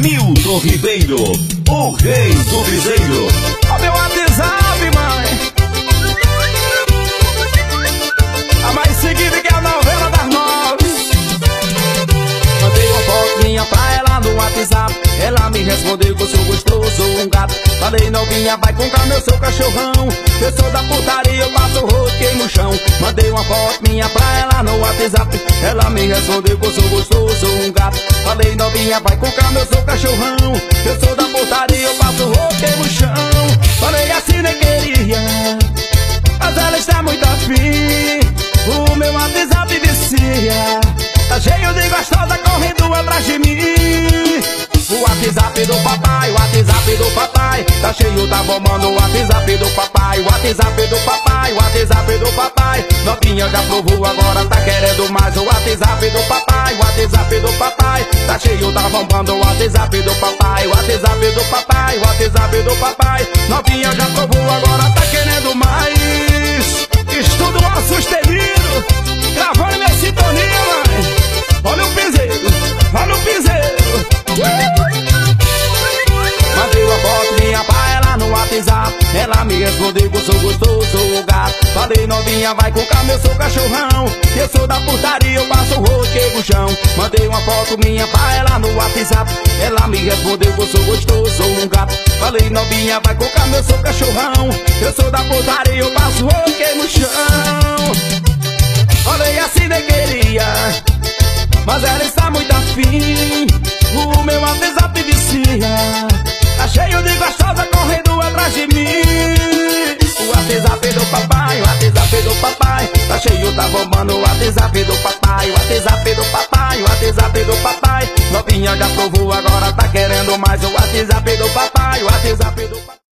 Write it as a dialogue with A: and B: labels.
A: Milton Ribeiro, o rei do viseiro.
B: Ó meu WhatsApp, mãe. A mais seguida que é a novela das nove. Mandei uma foto minha pra ela no WhatsApp. Ela me respondeu que eu sou gostoso, um gato. Falei, novinha, vai comprar meu seu cachorrão. Eu sou da putaria, eu passo o rosto, no chão. Mandei uma foto minha pra ela no WhatsApp. Ela me respondeu que eu sou gostoso, novinha, vai comprar meu seu cachorrão. Eu sou da putaria, eu passo queimo no chão. Falei assim, nem queria. Mas ela está muito afim. O meu WhatsApp vicia. Tá cheio de gostosa correndo atrás de mim. O WhatsApp do papai, o WhatsApp do papai Tá cheio, tá bombando o WhatsApp do papai O WhatsApp do papai, o WhatsApp do papai Novinha já provou, agora WhatsApp do papai Ela me respondeu que eu sou gostoso, o gato. Falei novinha, vai com meu sou cachorrão. Eu sou da putaria, eu passo o rosto chão. Mandei uma foto minha pra ela no WhatsApp. Ela me respondeu que eu sou gostoso, um gato. Falei novinha, vai com meu sou cachorrão. Eu sou da putaria, eu passo o rosto no chão. Falei assim nem Tá cheio, tá bombando o WhatsApp do papai O WhatsApp do papai, o WhatsApp do papai. Novinha já provou, agora tá querendo mais O WhatsApp do papai, o WhatsApp do papai